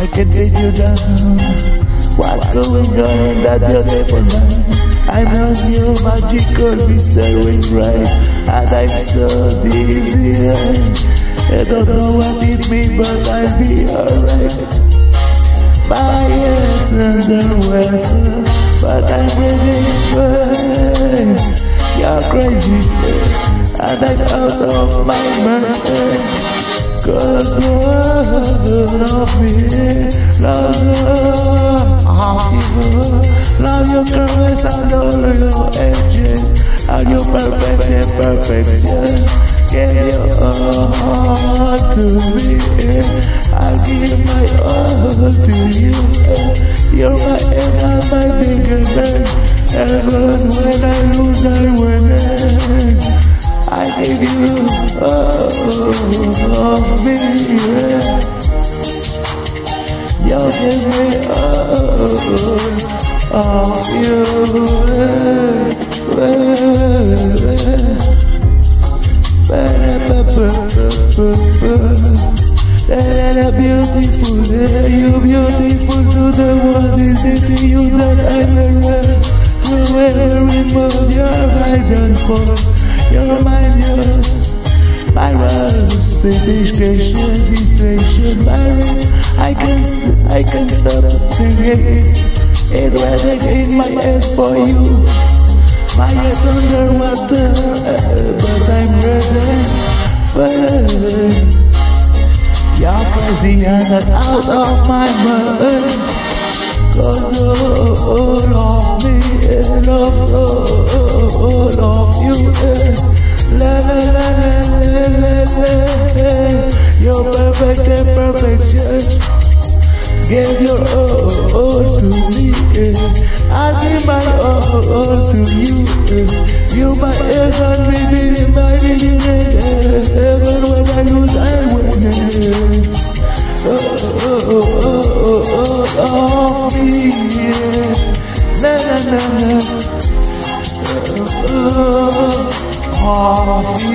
I can get you down. What's going on in that beautiful night? I'm on your magical mystery ride, and I'm so dizzy. I don't know what it means, but I'll be alright. My head's underwater, but I'm ready for You're crazy, and I'm out of my mind. Cause all of me loves of you uh-huh. Love your curves and all your edges. And your perfect imperfection Give your all to me I give my all to you You're my and my biggest man Even when I lose I win I give you all of me. You give me all of you that beautiful, you beautiful to the world. Is it you that I'm around? Through every move, you're my downfall. You're my muse, my rose, the discretion, distraction, my. I can't, I can't stop singing. It's wet in my head for you. My head's underwater, but I'm ready. You're crazy and I'm out of my mind. Cause all of me loves all of you. La la la la la la. You're perfect and perfection. Give your all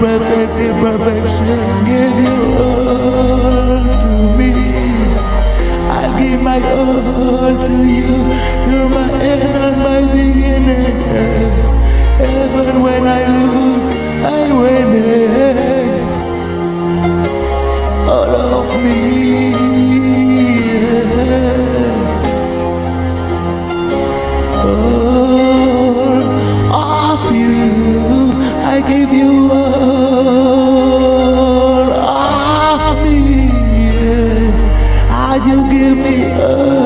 perfect imperfection. Give you all you give me up?